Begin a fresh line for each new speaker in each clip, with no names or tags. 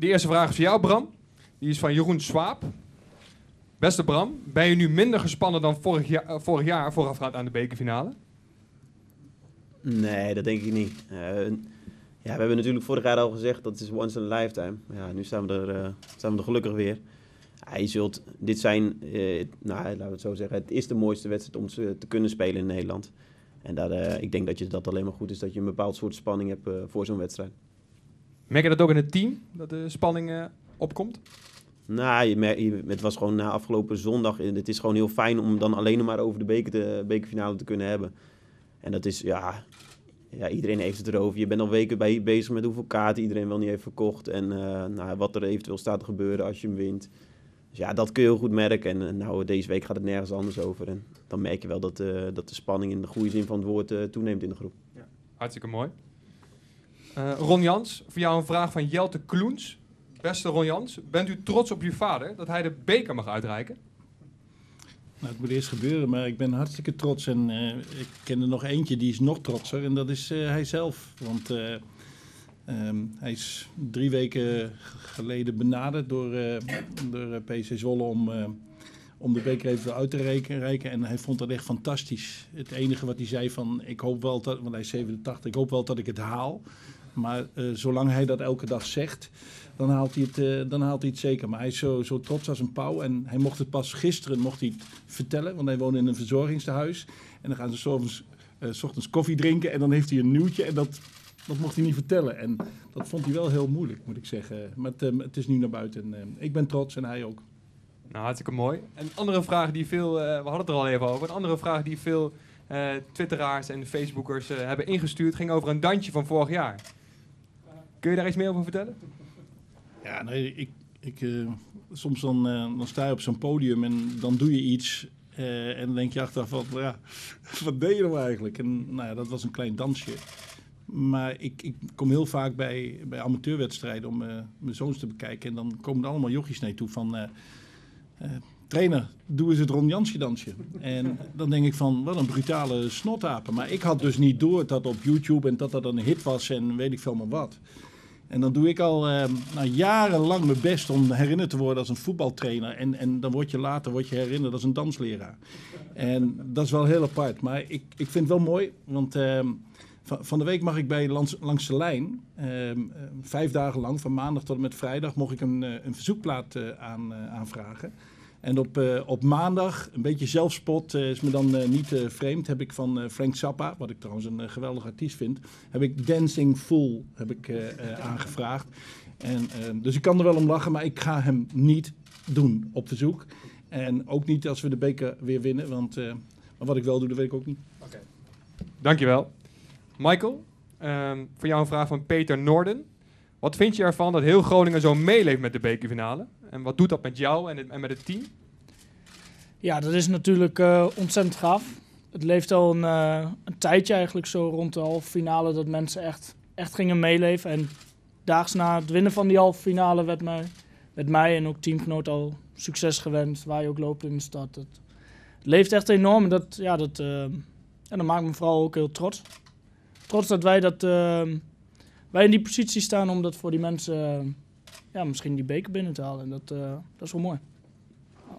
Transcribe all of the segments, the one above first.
de eerste vraag is voor jou, Bram. Die is van Jeroen Swaap. Beste Bram, ben je nu minder gespannen dan vorig, jaar, uh, vorig jaar voorafgaand aan de bekerfinale?
Nee, dat denk ik niet. Uh, ja, we hebben natuurlijk vorig jaar al gezegd dat het is once in a lifetime. Ja, nu staan we er, uh, we er gelukkig weer. Je zult, dit zijn, nou, laten we het zo zeggen, het is de mooiste wedstrijd om te, kunnen spelen in Nederland. En dat, ik denk dat je, dat alleen maar goed is dat je een bepaald soort spanning hebt voor zo'n wedstrijd.
Merk je dat ook in het team, dat de spanning opkomt?
Nou, je, het was gewoon na afgelopen zondag. Het is gewoon heel fijn om dan alleen maar over de beker te, bekerfinale te kunnen hebben. En dat is, ja, ja, iedereen heeft het erover. Je bent al weken bij, bezig met hoeveel kaarten iedereen wel niet heeft verkocht. En uh, nou, wat er eventueel staat te gebeuren als je hem wint. Dus ja, dat kun je heel goed merken. En nou, deze week gaat het nergens anders over. En dan merk je wel dat, uh, dat de spanning in de goede zin van het woord toeneemt in de groep. Ja,
hartstikke mooi. Ron Jans, voor jou een vraag van Jelte Kloens. Beste Ron Jans, bent u trots op uw vader dat hij de beker mag uitreiken?
Nou, het moet eerst gebeuren, maar ik ben hartstikke trots. En uh, ik ken er nog eentje die is nog trotser en dat is uh, hij zelf. Want uh, um, hij is drie weken geleden benaderd door, door PC Zwolle om, om de beker even uit te reiken. En hij vond dat echt fantastisch. Het enige wat hij zei van, ik hoop wel dat, want hij is 87, ik hoop wel dat ik het haal. Maar zolang hij dat elke dag zegt, dan haalt hij het, uh, dan haalt hij het zeker. Maar hij is zo, zo trots als een pauw. En hij mocht het pas gisteren mocht hij het vertellen, want hij woont in een verzorgingstehuis. En dan gaan ze soms, uh, s ochtends koffie drinken en dan heeft hij een nieuwtje. En dat, dat mocht hij niet vertellen. En dat vond hij wel heel moeilijk, moet ik zeggen. Maar het, het is nu naar buiten. En, ik ben trots en hij ook.
Nou, hartstikke mooi. Een andere vraag die veel, we hadden het er al even over, een andere vraag die veel twitteraars en facebookers hebben ingestuurd, ging over een dansje van vorig jaar. Kun je daar iets meer over vertellen?
Ja, nee, ik, ik, uh, soms dan, uh, dan sta je op zo'n podium en dan doe je iets. Uh, en dan denk je achteraf van, ja, wat deed je nou eigenlijk? En nou ja, dat was een klein dansje. Maar ik, ik kom heel vaak bij, bij amateurwedstrijden om mijn zoons te bekijken. En dan komen er allemaal jochies naar toe van... trainer, doe eens het Ron Jansje dansje. En dan denk ik van, wat een brutale snotapen. Maar ik had dus niet door dat op YouTube en dat dat een hit was en weet ik veel maar wat. En dan doe ik al uh, nou, jarenlang mijn best om herinnerd te worden als een voetbaltrainer. En, en dan word je later word je herinnerd als een dansleraar. En dat is wel heel apart. Maar ik, ik vind het wel mooi, want uh, van, de week mag ik bij Langs, langs de Lijn, uh, vijf dagen lang, van maandag tot en met vrijdag, mocht ik een, een verzoekplaat eh, aan, eh, aanvragen. En op, uh, op maandag, een beetje zelfspot, uh, is me dan uh, niet vreemd, heb ik van Frank Zappa, wat ik trouwens een geweldig artiest vind, heb ik Dancing Fool heb ik, aangevraagd. En, dus ik kan er wel om lachen, maar ik ga hem niet doen op verzoek. En ook niet als we de beker weer winnen, want maar wat ik wel doe, dat weet ik ook niet.
Okay. Dankjewel. Michael, um, voor jou een vraag van Peter Noorden. Wat vind je ervan dat heel Groningen zo meeleeft met de bekerfinale? En wat doet dat met jou en, en met het team?
Ja, dat is natuurlijk uh, ontzettend gaaf. Het leeft al een, uh, een, tijdje eigenlijk zo rond de halve finale dat mensen echt, echt gingen meeleven. En daags na het winnen van die halve finale werd mij, werd mij en ook teamgenoot al succes gewenst. Waar je ook loopt in de stad. Het, leeft echt enorm. En dat, ja, dat, en dat maakt me vooral ook heel trots. Trots dat wij, dat, wij in die positie staan om dat voor die mensen ja, misschien die beker binnen te halen. En dat, uh, dat is wel mooi.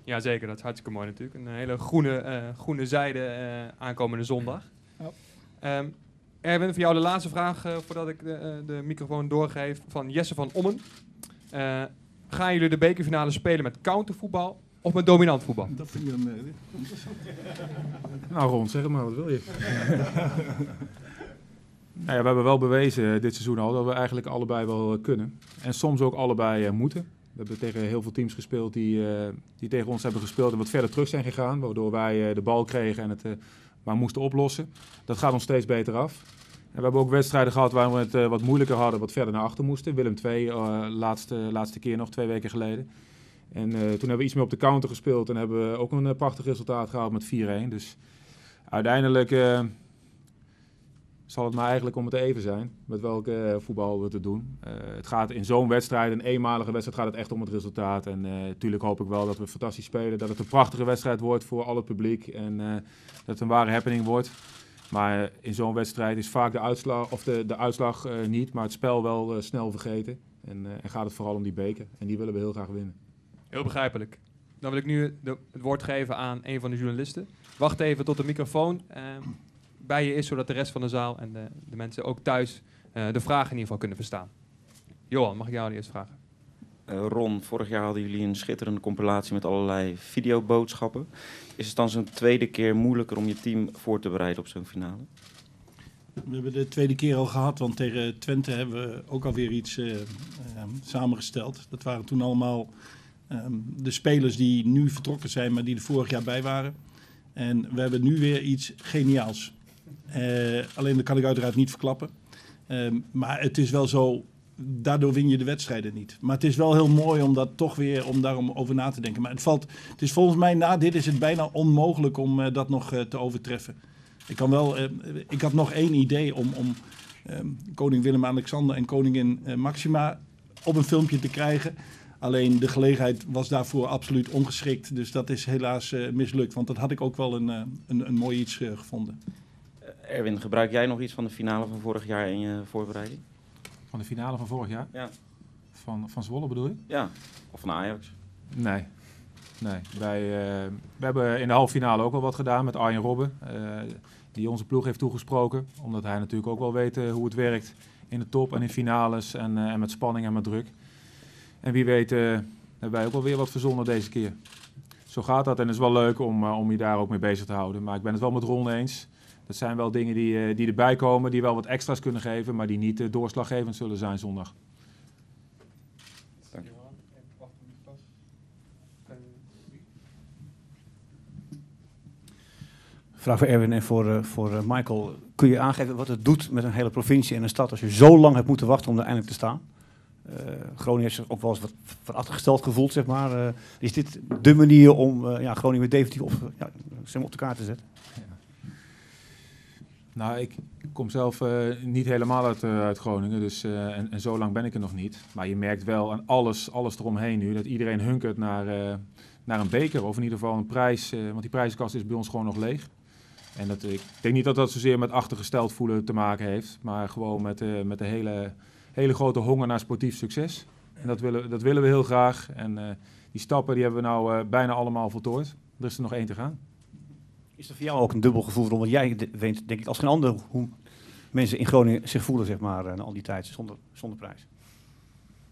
Ja, zeker. Dat is hartstikke mooi natuurlijk. Een hele groene, uh, groene zijde uh, aankomende zondag. Ja. Um, Erwin, voor jou de laatste vraag voordat ik de, de, microfoon doorgeef van Jesse van Ommen. gaan jullie de bekerfinale spelen met countervoetbal of met dominant voetbal?
Dat vind je een...
nou Ron, zeg maar, wat wil je? Nou we hebben wel bewezen eh, dit seizoen al dat we eigenlijk allebei wel eh, kunnen. En soms ook allebei uh, moeten. We hebben tegen heel veel teams gespeeld die, uh, die tegen ons hebben gespeeld en wat verder terug zijn gegaan. Waardoor wij uh, de bal kregen en het maar moesten oplossen. Dat gaat ons steeds beter af. En we hebben ook wedstrijden gehad waar we het wat moeilijker hadden, wat verder naar achter moesten. Willem II, laatste, laatste keer nog, twee weken geleden. En toen hebben we iets meer op de counter gespeeld en hebben we ook een prachtig resultaat gehaald met 4-1. Dus uiteindelijk zal het maar eigenlijk om het even zijn met welke uh, voetbal we te doen. Uh, het gaat in zo'n wedstrijd, een eenmalige wedstrijd, gaat het echt om het resultaat. En natuurlijk uh, hoop ik wel dat we fantastisch spelen, dat het een prachtige wedstrijd wordt voor al het publiek en dat het een ware happening wordt. Maar in zo'n wedstrijd is vaak de uitslag, of de, de uitslag niet, maar het spel wel snel vergeten. En, en gaat het vooral om die beker. En die willen we heel graag winnen.
Heel begrijpelijk. Dan wil ik nu het woord geven aan een van de journalisten. Wacht even tot de microfoon ehm, bij je is, zodat de rest van de zaal en de, de mensen ook thuis uh, de vragen in ieder geval kunnen verstaan. Johan, mag ik jou eerst vragen?
Uh, Ron, vorig jaar hadden jullie een schitterende compilatie met allerlei videoboodschappen. Is het dan zo'n tweede keer moeilijker om je team voor te bereiden op zo'n finale?
We hebben de tweede keer al gehad, want tegen Twente hebben we ook alweer iets uh, samengesteld. Dat waren toen allemaal um, de spelers die nu vertrokken zijn, maar die er vorig jaar bij waren. En we hebben nu weer iets geniaals. Uh, alleen dat kan ik uiteraard niet verklappen. Um, maar het is wel zo, daardoor win je de wedstrijden niet. Maar het is wel heel mooi om dat toch weer om daarom over na te denken. Maar het, valt, het is volgens mij na dit is het bijna onmogelijk om uh, dat nog uh, te overtreffen. Ik, kan wel, ik had nog één idee om, om um, koning Willem-Alexander en koningin Maxima op een filmpje te krijgen. Alleen de gelegenheid was daarvoor absoluut ongeschikt. Dus dat is helaas mislukt. Want dat had ik ook wel een, een, een, mooi iets gevonden.
Erwin, gebruik jij nog iets van de finale van vorig jaar in je voorbereiding?
Van de finale van vorig jaar?
Ja.
Van, van Zwolle bedoel je?
Ja, of van Ajax?
Nee. Nee, wij, we hebben in de halve finale ook wel wat gedaan met Arjen Robben. die onze ploeg heeft toegesproken. Omdat hij natuurlijk ook wel weet hoe het werkt in de top en in finales. En, en met spanning en met druk. En wie weet hebben wij ook wel weer wat verzonnen deze keer. Zo gaat dat en het is wel leuk om, om je daar ook mee bezig te houden. Maar ik ben het wel met Ron eens. Dat zijn wel dingen die, uh, die erbij komen, die wel wat extra's kunnen geven, maar die niet doorslaggevend zullen zijn zondag.
Dank je.
Vraag voor Erwin en voor, voor Michael. Kun je aangeven wat het doet met een hele provincie en een stad als je zo lang hebt moeten wachten om er eindelijk te staan? Uh, Groningen heeft zich ook wel eens wat, wat achtergesteld gevoeld, zeg maar. Uh, is dit de manier om uh, ja, Groningen weer definitief op, ja, op de kaart te zetten? Ja.
Nou, ik kom zelf niet helemaal uit, uit Groningen, dus, en, en, zo lang ben ik er nog niet. Maar je merkt wel aan alles, alles eromheen nu dat iedereen hunkert naar, naar een beker of in ieder geval een prijs, want die prijzenkast is bij ons gewoon nog leeg. En dat, ik denk niet dat dat zozeer met achtergesteld voelen te maken heeft, maar gewoon met, met de hele hele grote honger naar sportief succes. En dat willen, dat willen we heel graag. En die stappen die hebben we nou bijna allemaal voltooid. Er is er nog één te gaan.
Is er voor jou ook een dubbel gevoel? Want jij weet, denk ik, als geen ander hoe mensen in Groningen zich voelen, zeg maar, na al die tijd zonder, zonder prijs.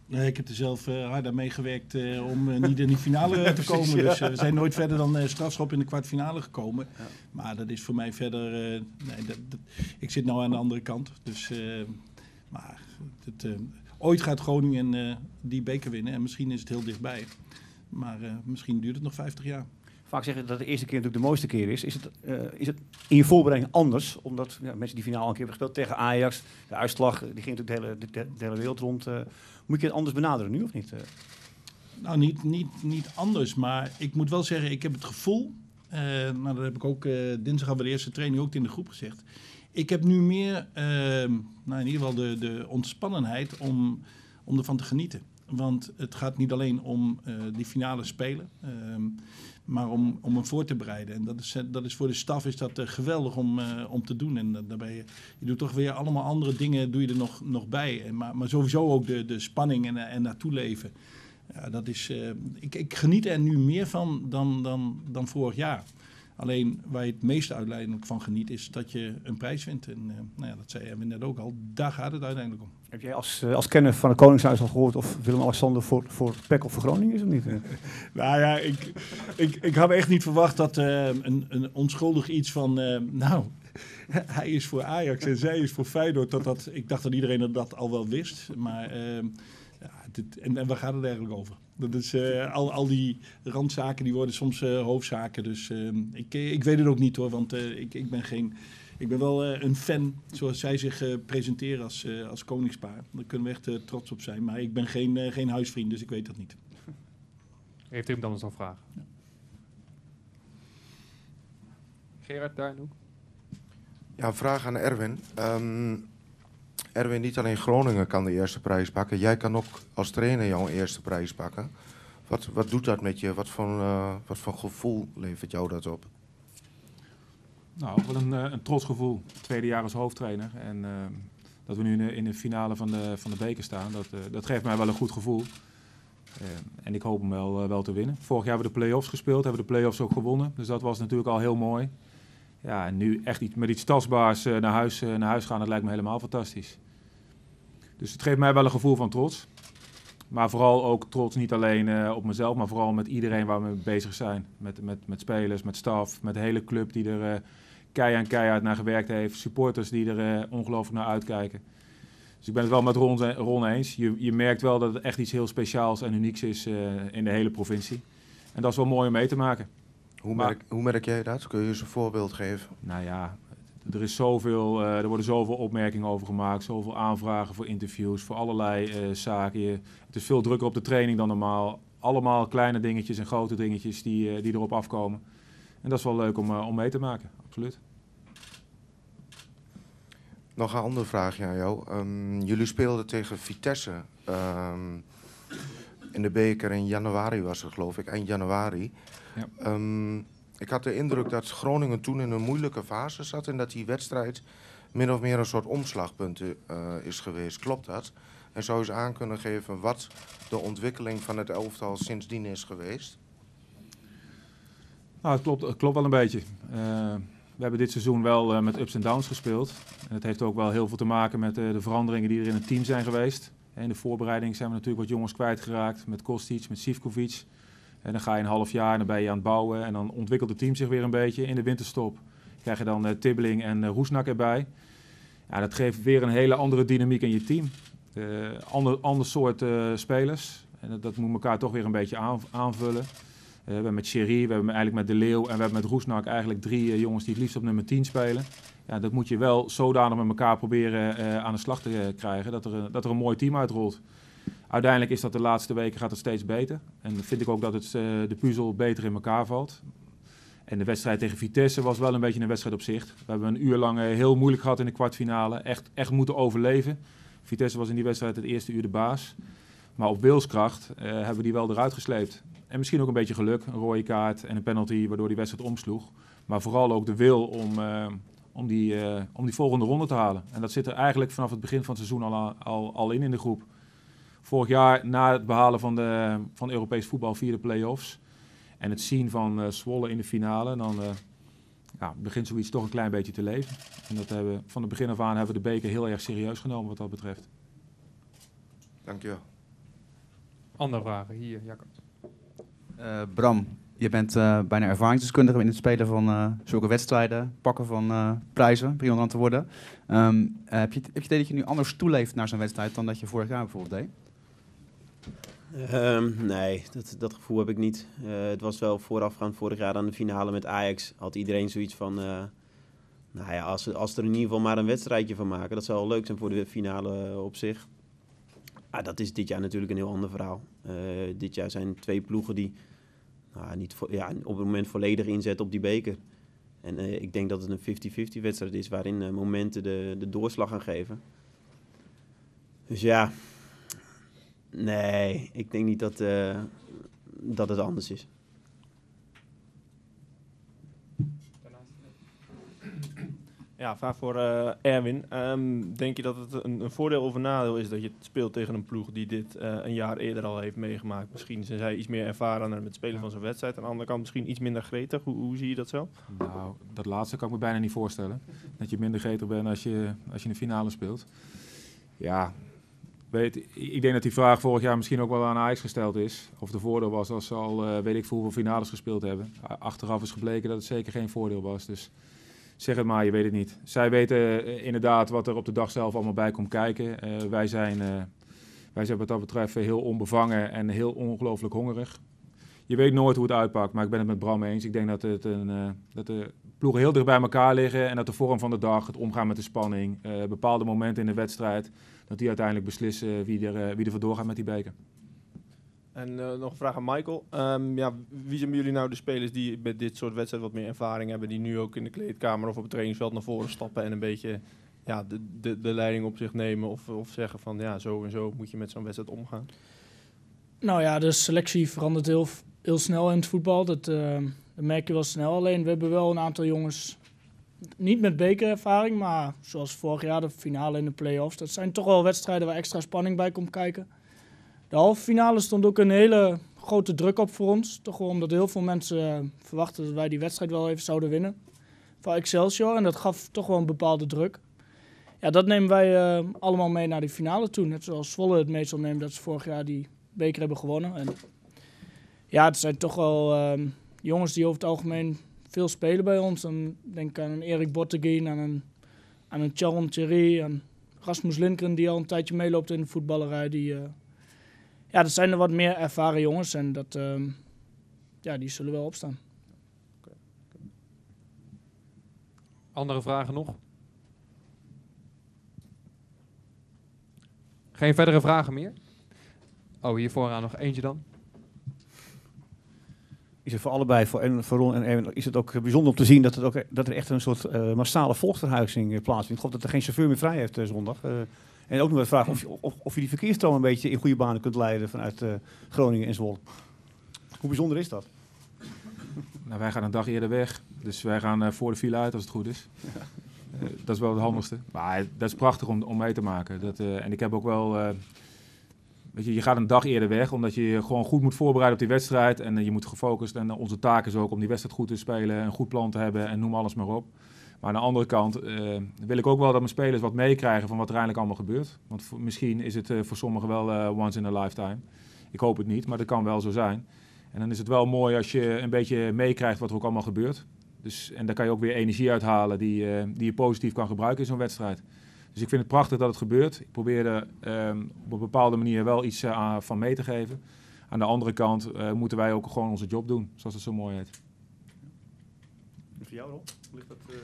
Nee, ik heb er zelf uh, hard aan meegewerkt uh, om uh, niet in die finale te komen. Dus we zijn nooit verder dan strafschop in de kwartfinale gekomen. Ja. Maar dat is voor mij verder... nee, dat, dat, ik zit nou aan de andere kant. Dus, maar ooit gaat Groningen die beker winnen en misschien is het heel dichtbij. Maar misschien duurt het nog 50 jaar.
Vaak zeggen dat de eerste keer natuurlijk de mooiste keer is. Is het, is het in je voorbereiding anders? Omdat ja, mensen die finale een keer hebben gespeeld tegen Ajax, de uitslag die ging natuurlijk de hele, hele wereld rond. moet je het anders benaderen nu of niet?
Nou, niet, niet, niet anders, maar ik moet wel zeggen, ik heb het gevoel, nou, dat heb ik ook dinsdag al bij de eerste training ook in de groep gezegd ik heb nu meer, uh, nou in ieder geval de, de ontspannenheid om, om ervan te genieten. Want het gaat niet alleen om uh, die finale spelen, uh, maar om, om hem voor te bereiden. En dat is, dat is voor de staf is dat uh, geweldig om, om te doen. En daarbij, je doet toch weer allemaal andere dingen doe je er nog, nog bij. En, maar, maar sowieso ook de, de spanning en, en naartoe leven. Ja, dat is, ik, ik geniet er nu meer van dan, dan, dan vorig jaar. Alleen waar je het meest uiteindelijk van geniet, is dat je een prijs wint. En uh, nou ja, dat zei we net ook al, daar gaat het uiteindelijk om.
Heb jij als, uh, als kenner van het Koningshuis al gehoord of Willem-Alexander voor, voor PEC of voor Groningen is of niet?
nou ja, ik, ik, ik had echt niet verwacht dat uh, een, een onschuldig iets van, nou, hij is voor Ajax en zij is voor Feyenoord. Dat dat, ik dacht dat iedereen dat al wel wist, maar ja, dit, en, en waar gaat het eigenlijk over? Dat is, uh, al, al die randzaken die worden soms uh, hoofdzaken. Dus uh, ik, ik weet het ook niet hoor, want ik, ik ben geen... Ik ben wel een fan zoals zij zich presenteren als, als koningspaar. Daar kunnen we echt trots op zijn. Maar ik ben geen, geen huisvriend, dus ik weet dat niet.
Heeft iemand anders nog vragen? Ja. Gerard, daar ook.
Ja, een vraag aan Erwin. Um, Erwin, niet alleen Groningen kan de eerste prijs pakken. Jij kan ook als trainer jouw eerste prijs pakken. Wat, wat doet dat met je? Wat voor, uh, wat voor gevoel levert jou dat op?
Nou, wel een, uh, een trots gevoel. Tweede jaar als hoofdtrainer. En uh, dat we nu in de, in de finale van de, van de beker staan. Dat, dat geeft mij wel een goed gevoel. en ik hoop hem wel, wel te winnen. Vorig jaar hebben we de play-offs gespeeld, hebben we de play-offs ook gewonnen. Dus dat was natuurlijk al heel mooi. Ja, en nu echt iets, met iets tastbaars naar, huis, naar huis gaan, dat lijkt me helemaal fantastisch. Dus het geeft mij wel een gevoel van trots. Maar vooral ook trots niet alleen uh, op mezelf, maar vooral met iedereen waar we mee bezig zijn. Met, met, met spelers, met staf, met de hele club die er uh, keihard, keihard naar gewerkt heeft. Supporters die er uh, ongelooflijk naar uitkijken. Dus ik ben het wel met Ron, Ron eens. Je, je merkt wel dat het echt iets heel speciaals en unieks is in de hele provincie. En dat is wel mooi om mee te maken.
Hoe, merk, hoe merk jij dat? Kun je eens een voorbeeld geven?
Nou ja, er, is zoveel, uh, er worden zoveel opmerkingen over gemaakt, zoveel aanvragen voor interviews, voor allerlei uh, zaken. Het is veel drukker op de training dan normaal. Allemaal kleine dingetjes en grote dingetjes die, uh, die erop afkomen. En dat is wel leuk om, om mee te maken, absoluut.
Nog een andere vraagje aan jou. Um, jullie speelden tegen Vitesse um, in de beker in januari was het geloof ik, eind januari. Ja. Um, ik had de indruk dat Groningen toen in een moeilijke fase zat en dat die wedstrijd min of meer een soort omslagpunt uh, is geweest. Klopt dat? En zou je eens aan kunnen geven wat de ontwikkeling van het elftal sindsdien is geweest?
Nou, het klopt, het klopt wel een beetje. Uh, we hebben dit seizoen wel uh, met ups en downs gespeeld. En het heeft ook wel heel veel te maken met de veranderingen die er in het team zijn geweest. In de voorbereiding zijn we natuurlijk wat jongens kwijtgeraakt met Kostic, met Sivkovic. En dan ga je een half jaar en dan ben je aan het bouwen. En dan ontwikkelt het team zich weer een beetje. In de winterstop krijg je dan uh, Tibbeling en uh, Roesnak erbij. Ja, dat geeft weer een hele andere dynamiek in je team. Uh, ander, soort spelers. En dat, moet elkaar toch weer een beetje aan, aanvullen. we hebben met Sherry, we hebben eigenlijk met De Leeuw en we hebben met Roesnak eigenlijk drie jongens die het liefst op nummer 10 spelen. Ja, dat moet je wel zodanig met elkaar proberen aan de slag te krijgen dat er, dat er een mooi team uitrolt. Uiteindelijk is dat de laatste weken gaat het steeds beter. En vind ik ook dat het, uh, de puzzel beter in elkaar valt. En de wedstrijd tegen Vitesse was wel een beetje een wedstrijd op zich. We hebben een uur lang uh, heel moeilijk gehad in de kwartfinale. Echt, echt moeten overleven. Vitesse was in die wedstrijd het eerste uur de baas. Maar op wilskracht uh, hebben we die wel eruit gesleept. En misschien ook een beetje geluk. Een rode kaart en een penalty waardoor die wedstrijd omsloeg. Maar vooral ook de wil om, om, die, om die volgende ronde te halen. En dat zit er eigenlijk vanaf het begin van het seizoen al, al, al in in de groep vorig jaar na het behalen van, de, van Europees voetbal via de play-offs en het zien van uh, Zwolle in de finale, dan uh, ja, begint zoiets toch een klein beetje te leven. En dat hebben, van het begin af aan hebben we de beker heel erg serieus genomen wat dat betreft.
Dankjewel.
Andere vragen hier, Jacob.
Uh, Bram, je bent bijna ervaringsdeskundige in het spelen van zulke wedstrijden, pakken van prijzen, prima te worden. Um, heb, je, heb je het idee dat je nu anders toeleeft naar zo'n wedstrijd dan dat je vorig jaar bijvoorbeeld deed?
Um, nee, dat, dat gevoel heb ik niet. Uh, het was wel voorafgaand vorig jaar aan de finale met Ajax. Had iedereen zoiets van... Uh, nou ja, als, als er in ieder geval maar een wedstrijdje van maken... dat zou wel leuk zijn voor de finale op zich. Ah, dat is dit jaar natuurlijk een heel ander verhaal. Dit jaar zijn twee ploegen die nou, niet ja, op het moment volledig inzetten op die beker. En ik denk dat het een 50-50 wedstrijd is... waarin momenten de, de doorslag gaan geven. Dus ja, Nee, ik denk niet dat, uh, dat het anders is.
Ja, vraag voor uh, Erwin. Um, denk je dat het een, een, voordeel of een nadeel is dat je speelt tegen een ploeg die dit uh, een jaar eerder al heeft meegemaakt? Misschien zijn zij iets meer ervaren met het spelen ja. van zo'n wedstrijd. Aan de andere kant misschien iets minder gretig. Hoe, hoe, zie je dat zo?
Nou, dat laatste kan ik me bijna niet voorstellen. Dat je minder gretig bent als je, als je een finale speelt. Ja, Weet, ik denk dat die vraag vorig jaar misschien ook wel aan Ajax gesteld is. Of de voordeel was als ze al uh, weet ik veel hoeveel finales gespeeld hebben. Achteraf is gebleken dat het zeker geen voordeel was. Dus zeg het maar, je weet het niet. Zij weten uh, inderdaad wat er op de dag zelf allemaal bij komt kijken. Uh, wij, zijn, wij zijn wat dat betreft heel onbevangen en heel ongelooflijk hongerig. Je weet nooit hoe het uitpakt, maar ik ben het met Bram eens. Ik denk dat, het een, dat de ploegen heel dicht bij elkaar liggen. En dat de vorm van de dag, het omgaan met de spanning, bepaalde momenten in de wedstrijd dat die uiteindelijk beslissen wie er, uh, wie er vandoor gaat met die beker.
En uh, nog een vraag aan Michael. Um, ja, wie zijn jullie nou de spelers die met dit soort wedstrijden wat meer ervaring hebben, die nu ook in de kleedkamer of op het trainingsveld naar voren stappen en een beetje ja, de, de, de leiding op zich nemen of, of zeggen van ja, zo en zo moet je met zo'n wedstrijd omgaan?
Nou ja, de selectie verandert heel, heel snel in het voetbal. Dat, uh, dat merk je wel snel. Alleen we hebben wel een aantal jongens niet met bekerervaring, maar zoals vorig jaar de finale in de play-offs. Dat zijn toch wel wedstrijden waar extra spanning bij komt kijken. De halve finale stond ook een hele grote druk op voor ons. Toch wel omdat heel veel mensen eh, verwachten dat wij die wedstrijd wel even zouden winnen. Van Excelsior. En dat gaf toch wel een bepaalde druk. Ja, dat nemen wij uh, allemaal mee naar die finale toe. Net zoals Zwolle het meestal neemt dat ze vorig jaar die beker hebben gewonnen. En ja, het zijn toch wel uh, jongens die over het algemeen veel spelen bij ons. Dan denk ik aan een Erik Botteguin, aan een, aan een Thierry, aan Rasmus Lindgren die al een tijdje meeloopt in de voetballerij. Die, uh, ja, dat zijn er wat meer ervaren jongens en dat, uh, ja, die zullen wel opstaan.
Andere vragen nog? Geen verdere vragen meer? Oh, hier vooraan nog eentje dan.
Is het voor allebei, voor, en, voor Ron en Erwin, is het ook bijzonder om te zien dat, het ook, dat er echt een soort uh, massale volksverhuizing uh, plaatsvindt. Ik geloof dat er geen chauffeur meer vrij heeft uh, zondag. en ook nog de vraag of, of, of, je die verkeersstroom een beetje in goede banen kunt leiden vanuit Groningen en Zwolle. Hoe bijzonder is dat?
Nou, wij gaan een dag eerder weg, dus wij gaan voor de file uit als het goed is. Ja. dat is wel het handigste. Maar dat is prachtig om, om mee te maken. Dat, en ik heb ook wel Weet je, je gaat een dag eerder weg, omdat je je gewoon goed moet voorbereiden op die wedstrijd. En uh, je moet gefocust. En uh, onze taak is ook om die wedstrijd goed te spelen, een goed plan te hebben en noem alles maar op. Maar aan de andere kant uh, wil ik ook wel dat mijn spelers wat meekrijgen van wat er eigenlijk allemaal gebeurt. Want misschien is het voor sommigen wel once in a lifetime. Ik hoop het niet, maar dat kan wel zo zijn. En dan is het wel mooi als je een beetje meekrijgt wat er ook allemaal gebeurt. Dus, en daar kan je ook weer energie uithalen die, die je positief kan gebruiken in zo'n wedstrijd. Dus ik vind het prachtig dat het gebeurt. Ik probeer er um, op een bepaalde manier wel iets uh, van mee te geven. Aan de andere kant uh, moeten wij ook gewoon onze job doen, zoals het zo mooi heet.
Voor jou, Rob? Ligt dat... Uh...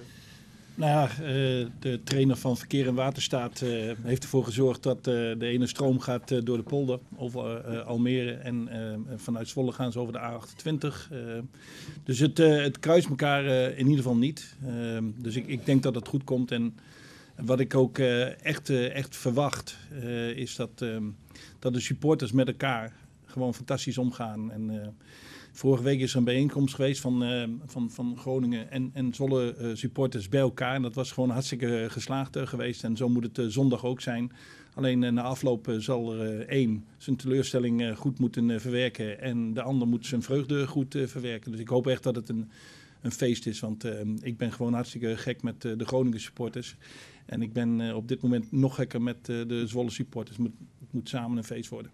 Nou ja, uh, de trainer van Verkeer en Waterstaat uh, heeft ervoor gezorgd dat uh, de ene stroom gaat door de polder over Almere en vanuit Zwolle gaan ze over de A28. dus het, het kruist elkaar in ieder geval niet. dus ik, ik denk dat het goed komt en wat ik ook uh, echt, uh, echt verwacht, uh, is dat, ehm, dat de supporters met elkaar gewoon fantastisch omgaan. En vorige week is er een bijeenkomst geweest van, van, van Groningen en, en Zwolle supporters bij elkaar. En dat was gewoon hartstikke geslaagd geweest. En zo moet het zondag ook zijn. Alleen na afloop zal er één zijn teleurstelling goed moeten verwerken. En de ander moet zijn vreugde goed verwerken. Dus ik hoop echt dat het een, een feest is. Want ik ben gewoon hartstikke gek met de Groningen supporters. En ik ben uh, op dit moment nog gekker met uh, de Zwolle supporters. Het moet, het moet samen een feest worden.